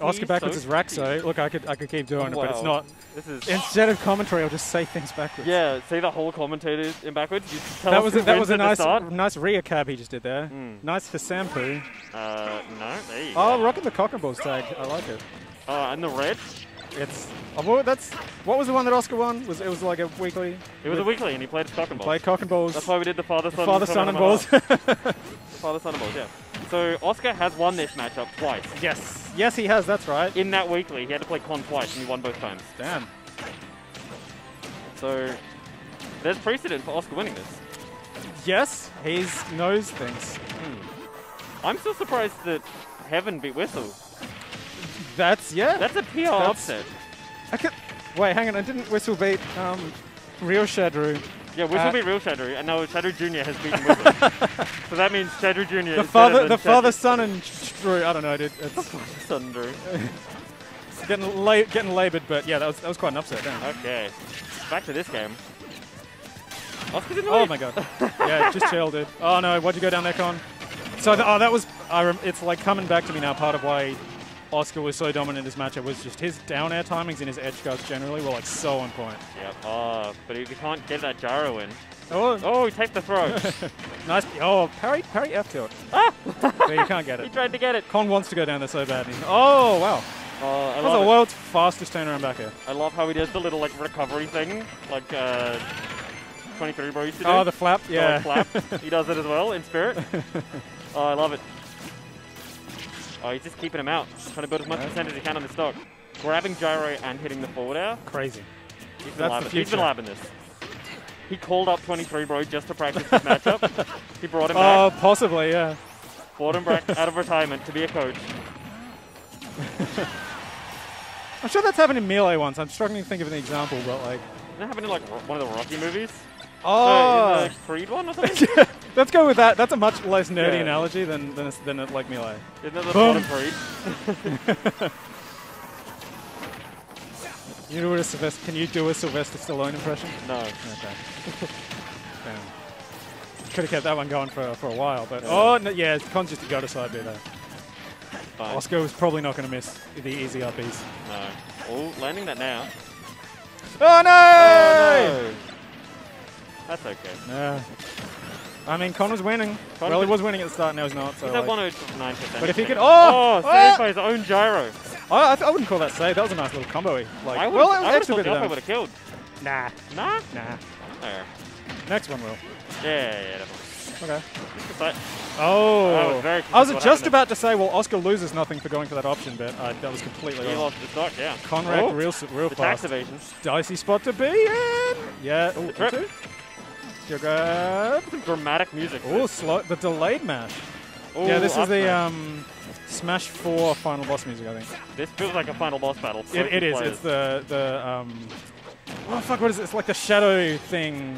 Oscar backwards is Raxo. Look, I could I could keep doing it, but it's not. This is. Instead of commentary, I'll just say things backwards. Yeah, see the whole commentator in backwards. You tell That was a, that was a nice nice rear cab he just did there. Mm. Nice for Sampu. Uh, no, there you Oh, go. rocking the cock and balls tag. I like it. Oh, and the red. It's oh, well, that's what was the one that Oscar won? Was it was like a weekly? It was a weekly, and he played cock and balls. Played cock and balls. That's why we did the father son. Father, son, and balls. father son and balls. Yeah. So Oscar has won this matchup twice. yes, yes, he has. That's right. In that weekly, he had to play con twice, and he won both times. Damn. So there's precedent for Oscar winning this. Yes, he knows things. I'm still surprised that Heaven beat Whistle. That's yeah. That's a PR That's- upset. I could, wait, hang on. I didn't whistle beat um, Real Shadru. Yeah, Whistle Uh, beat Real Shadow, and now Shadow Jr. has beaten Whistle. so that means Shadow Jr. The father, the father, son, and Drew. I don't know, dude. It's son Drew. getting la- getting laboured, but yeah, that was that was quite an upset. Okay, back to this game. Oscar's in the Oh my god. Yeah, just chill, dude. Oh no, why'd you go down there, Con? So, th- oh, that was. I rem- it's like coming back to me now. Part of why Oscar was so dominant in this matchup it was just his down air timings and his edge guards generally were like so on point. Yep. Oh, but if you can't get that gyro in. Oh, Oh, he takes the throw. nice. Oh, parry, parry F tilt. ah! So you can't get it. he tried to get it. Con wants to go down there so bad. Oh wow, Oh, I that's love the world's fastest turnaround back here. I love how he does the little like recovery thing, like uh, 23 bro used to do. Oh, the flap. Oh, Yeah. flap. he does it as well in spirit. oh, I love it. Oh, he's just keeping him out, trying to build as much Yeah. percentage as he can on the stock. Grabbing gyro and hitting the forward air. Crazy. He's been, That's the labbing. He's been labbing this. He called up 23 bro just to practice this matchup. He brought him Oh, back, possibly. Yeah. brought him back out of retirement to be a coach. I'm sure that's happened in Melee once. I'm struggling to think of an example, but like. Didn't that happen in like one of the Rocky movies? Oh. In the Creed one or something? Let's go with that. That's a much less nerdy Yeah. analogy than than, a, than a, like Melee. Isn't that the Boom. plot of Creed? You do a Sylvester, can you do a Sylvester Stallone impression? No. Okay. Damn. Could have kept that one going for, for a while, but Yeah. oh no, yeah, Con's just a go to side B there. Fine. Oscar was probably not going to miss the easy uppies. No. Oh, landing that now. Oh no! Oh, no. That's okay. Yeah. I mean, Con was winning. Con well, he was winning at the start, now he's not. So He's at like- 109%. But if he could- Oh, oh! saved Oh! by his own gyro. I, I, I wouldn't call that save. That was a nice little combo. Like, I well, I it was have bit the of would have killed. Nah, Nah? nah. There. Next one will. Yeah, yeah, yeah, definitely. Okay. But Oh. I was very I was just about to say, well, Oscar loses nothing for going for that option, but uh, that was completely he lost the stock, yeah. Conrad Oh, real, real the fast. evasion. Dicey spot to be in. Yeah. Ooh, trip. two. Grab. Some dramatic music. Oh, slow. The delayed mash. Ooh, yeah, this is the smash. um, Smash 4 final boss music, I think. This feels like a final boss battle. It, it is. players. It's the the um. Oh fuck! What is it? It's like the shadow thing.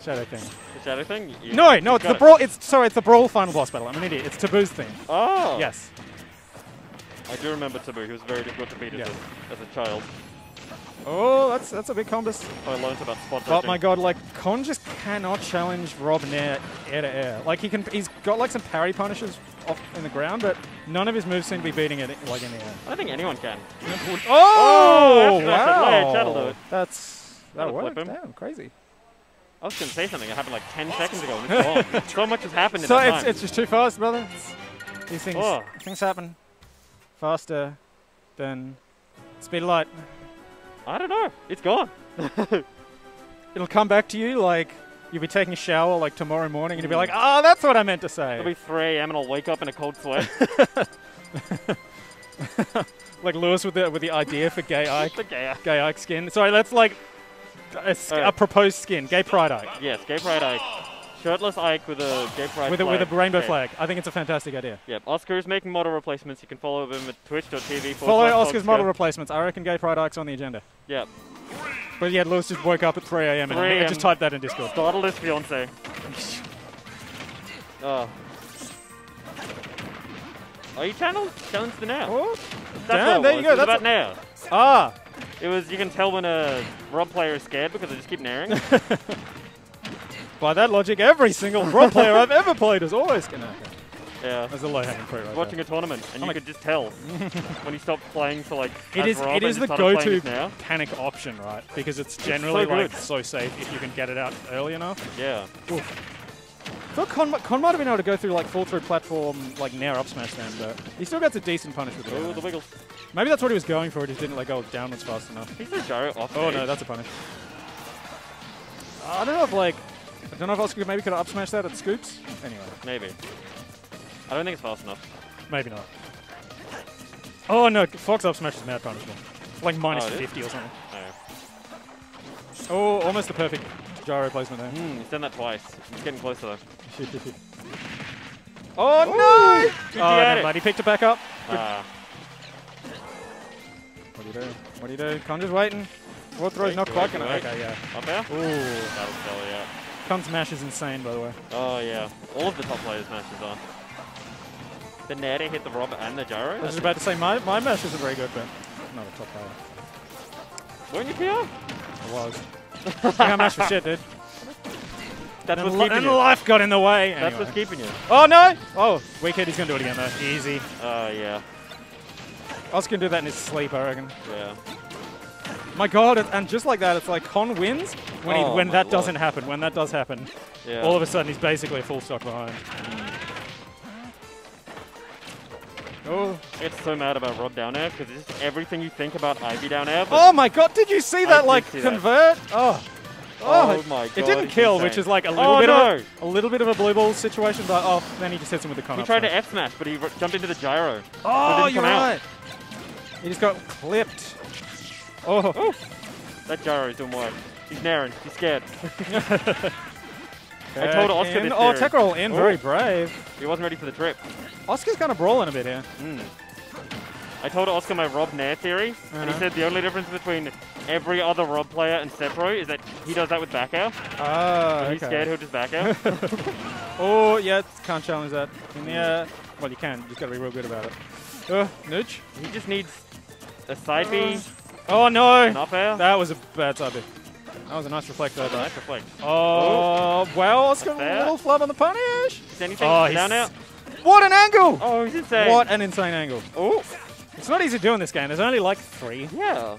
Shadow thing. the shadow thing. You- No, no, it's the it. brawl. It's sorry, it's the brawl final boss battle. I'm an idiot. It's Tabuu's thing. Oh. Yes. I do remember Taboo. He was very difficult to beat Yeah. as, a, as a child. Oh, that's that's a big combus. I learned about spot But dodging. my god, like Con just cannot challenge Rob Nair air to air. Like he can, he's got like some parry punishes off in the ground, but none of his moves seem to be beating it like in the air. I don't think anyone can. Oh, oh that's- that's wow! that'll do it. That's that worked. flip him. Damn, crazy. I was going to say something It happened like 10 seconds ago and it's gone. so much has happened in So that it's time. it's just too fast, brother. It's- these things Oh. things happen faster than speed of light. I don't know. It's gone. It'll come back to you like you'll be taking a shower like tomorrow morning, and you'll be Mm. like, "Oh, that's what I meant to say." It'll be 3 a.m. and I'll wake up in a cold sweat. like Lewis with the with the idea for gay Ike, the gay. gay Ike skin. Sorry, that's like a, s- Uh, a proposed skin, gay pride Ike, Yes, gay pride Ike. Shirtless Ike with a gay pride with a, flag. with a rainbow Okay. flag. I think it's a fantastic idea. Yep, Oscar is making model replacements. You can follow him at twitch.tv. Follow Oscar's model replacements. I reckon gay pride Ike's on the agenda. Yep. But yeah, Lewis just woke up at 3 a.m. and 3 just typed that in Discord. Startled his fiance. oh. Oh, you channel challenge the now. Oh, That's damn, there you go, that's about now. ah, It was. You can tell when a Rob player is scared because they just keep naring. by that logic, every single pro player I've ever played is always gonna. Yeah. That's a low hanging fruit right Watching there. a tournament, and Oh you my- could just tell when he stopped playing for like. It as is Rob it and is just the go-to now. panic option, right? Because it's generally so like good. so safe if you can get it out early enough. Yeah. I thought Con, Con might have been able to go through like full through platform like nair up smash then, but he still gets a decent punish with it. Oh, the wiggles. Maybe that's what he was going for. He just didn't let go of downwards fast enough. He's a gyro off. Oh no, that's a punish. I don't know if like I don't know if Oscar maybe could have up smash that at scoops. Anyway, maybe. I don't think it's fast enough. maybe not. Oh no, Fox up smash is mad punishable. Like minus Oh, it is? 50 or something. No. Oh, almost the perfect gyro placement there. Hmm, he's done that twice. He's getting closer though. oh no! Oh, it. mind. He picked it back up. Ah, What do you do? What do you do? Con just waiting. What throw's not quite gonna. Okay, yeah. up there? Ooh. That'll sell, yeah. Con's mash is insane, by the way. Oh yeah. All of the top players' matches are. The Natty hit the Rob and the gyro. I was just about to say my, my mash isn't very good, but not a top player. Weren't you here? I was. I got mash for shit, dude. That's and what's keeping and you. life got in the way. That's Anyway. what's keeping you. Oh no! Oh, weak hit. He's gonna do it again though. Easy. Oh yeah. Oscar can do that in his sleep, I reckon. Yeah. My God! And just like that, it's like Con wins when he, Oh, when that lord. doesn't happen. When that does happen, Yeah. all of a sudden he's basically a full stock behind. Oh. I get so mad about Rob down air because it's just everything you think about Ivy down air. Oh my God! Did you see that? did Like see that. convert? Oh. Oh, oh my It didn't kill, insane. which is like a oh, little Oh bit no! of a, a little bit of a blue ball situation, but oh, then he just hits him with the con He tried to. F smash, but he jumped into the gyro. Oh, didn't you're come out. right. He just got clipped. Oh. Oh, that gyro is doing work. He's naring. He's scared. I told Oscar in. this Oh, tech roll in, Oh. very brave. He wasn't ready for the trip. Oscar's kind of brawling a bit here. Mm. I told Oscar my Rob Nair theory, and he Uh-huh. said the only difference between every other Rob player and Sepro is that he does that with back air. Ah, he's scared, he'll just back air. Oh, yeah, can't challenge that. In the air. Well, you can. You just got to be real good about it. Uh, nooch. he just needs a side B, Oh, no. an up air. That was a bad side bit. That was a nice reflector. though. Nice reflect. Oh, well, Oscar, a little flub on the punish. Is anything Oh, he's- down now? What an angle! Oh, he's insane. What an insane angle. Oh, It's not easy doing this game. There's only like three. yeah.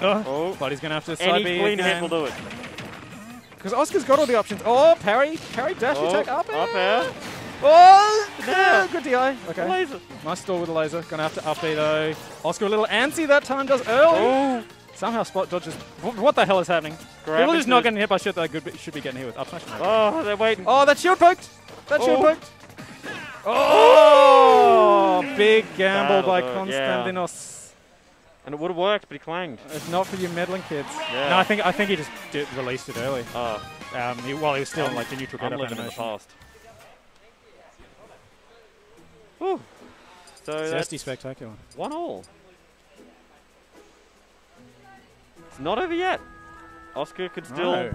Oh. Oh, But he's going to have to side any B clean hit will do it. Because Oscar's got all the options. Oh, parry. Parry, dash, Oh, attack, up up air. Oh, Yeah. good DI. Okay. Laser. Nice stall with the laser. Gonna have to up B though. Oscar a little antsy that time, does early. Oh, Somehow spot dodges. What, the hell is happening? grab People just not getting hit by shit that good, should be getting hit with. Up smash. Oh, they're waiting. Oh, that shield poked. That shield Oh. poked. Oh, big gamble That'll by yeah. Konstantinos. And it would have worked, but he clanged. If not for you meddling kids. Yeah. No, I think I think he just did, released it early. Oh, Um, he, while he was still in like the neutral I'm get up living in the past. Whew. So that's Zesty spectacular. one all. It's not over yet. Oscar could still. No.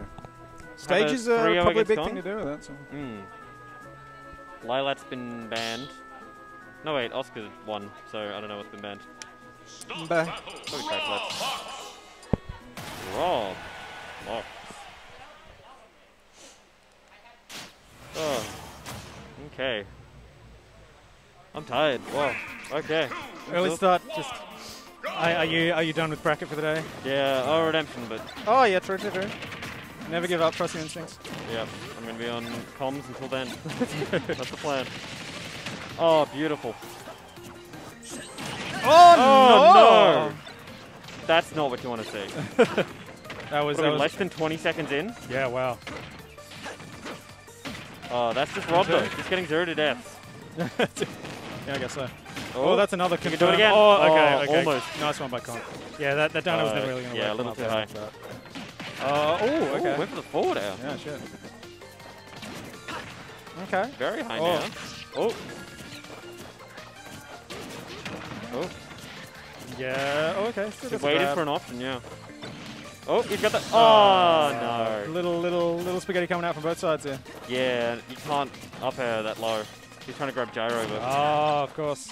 Stages are 3-0 probably a big Con? thing to do with that. So. Hmm. Lylat's been banned. No wait, Oscar won, so I don't know what's been banned. Bah. Probably Triflet. Rob. Lock. Oh. Okay. I'm tired. Whoa. Okay. Early Cool. start. Just. Are, are you are you done with bracket for the day? Yeah, oh redemption, but Oh yeah, true, true, true. Never give up. Trust your instincts. yeah, I'm gonna be on comms until then. That's the plan. Oh, beautiful. Oh, Oh, no! That's not what you want to see. That was, that was less than 20 seconds in? yeah. Wow. Oh, that's just Rob though. Just getting zero to death. yeah, I guess so. Oh, Oh, that's another can do it again. Oh, okay, Oh, okay. almost. Nice one by Con. Yeah, that, that down was Uh, never really going to yeah, work. a little too there, Uh, oh, Ooh, okay. went for the forward air. Yeah, shit. Okay. Very high Oh. now. Oh. Oh, Yeah. Oh, okay. Still he's gets a waiting for an option, yeah. Oh, he's got the. Oh, no. Little, little, little spaghetti coming out from both sides here. Yeah, you can't up air that low. He's trying to grab gyro, but. Oh, ah, of course.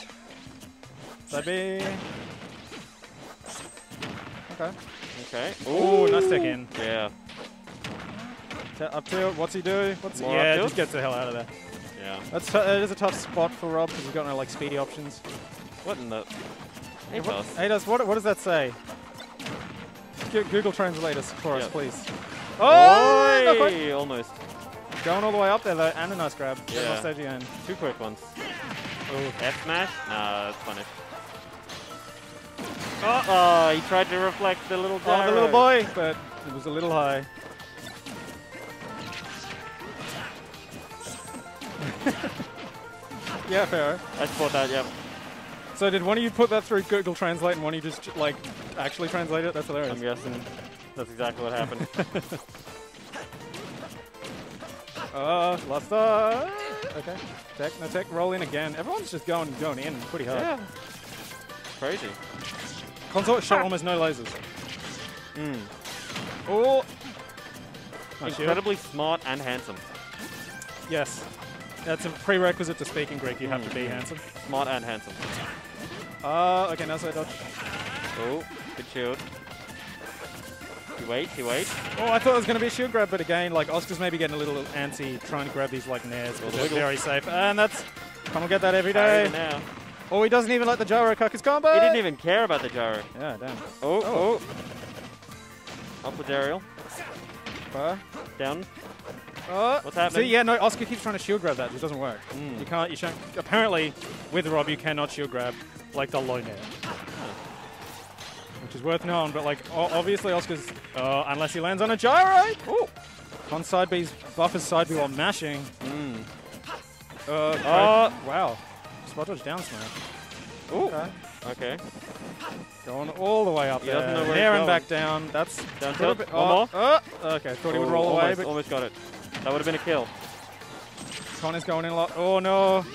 Side B. Okay. Okay. Ooh, nice tech in. Yeah. T- Up tilt. What's he do? What's he? Yeah, just gets the hell out of there. Yeah. Yeah. That's it is a tough spot for Rob because he's got no like speedy options. What in the? Hey, What- boss. Ados, what, what does that say? G- Google Translate us for us, please. Oh, not almost. Going all the way up there though, and a nice grab. Yeah. off stage again. Two quick ones. Ooh. F smash? Nah, that's funny. Oh, oh, he tried to reflect the little Oh, the little boy, but it was a little high. yeah, fair. I spot that, yep. So did one of you put that through Google Translate and one of you just like actually translate it? That's hilarious. I'm guessing that's exactly what happened. Uh, last uh, okay. Tech, no tech, roll in again. Everyone's just going going in pretty hard. yeah. Crazy. Consort shot almost no lasers. Mm. Oh, nice shield. Incredibly smart and handsome. Yes, that's a prerequisite to speak in Greek. You have to be Mm. handsome. Smart and handsome. Uh, okay, now side dodge. Oh, good shield. He waits, he waits. Oh, I thought it was going to be a shield grab, but again, like Oscar's maybe getting a little antsy trying to grab these like nairs, but they're very safe. And that's, come and get that every day. now. Oh, he doesn't even let the gyro cuck his combo. He didn't even care about the gyro. Yeah, damn. Oh, Oh. oh. Up with aerial. Uh, Down. uh, What's happening? See, yeah, no, Oscar keeps trying to shield grab that. It doesn't work. Mm. You can't, you shan't, apparently, with Rob, you cannot shield grab, like, the low nair. Which is worth knowing, but, like, obviously Oscar's, uh, unless he lands on a gyro. Oh! On side B's, buffers side B while mashing. Mm. Uh, Oh. wow. Spot dodge down smash. Ooh. Okay. Okay. Going all the way up He there. doesn't know where Nair and going. back down. That's Down could tilt. have been- One oh, more. uh, okay, thought he would Oh, roll away, almost, but almost got it. That would have been a kill. Con is going in a lot. Oh no.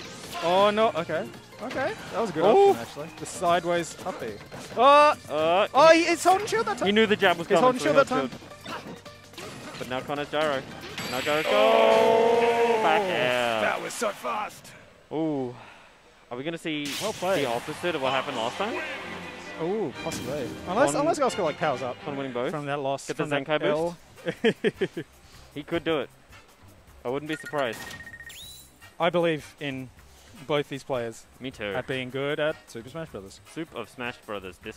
Oh no. Okay. Okay. That was a good Oh. option actually. The sideways up there. Oh. Uh, Oh, he, it's holding shield that time. he knew the jab was He's coming. holding so shield that time. shield. But now Connor's gyro. Now gyro go back out. That was so fast. Ooh. Are we going to see Well the opposite of what happened last time? Oh, possibly. Unless One- unless Oscar like powers up Con winning both? from that loss. Get the Zenkai L. He could do it. I wouldn't be surprised. I believe in both these players Me too. at being good at Super Smash Brothers. Soup of Smash Brothers. This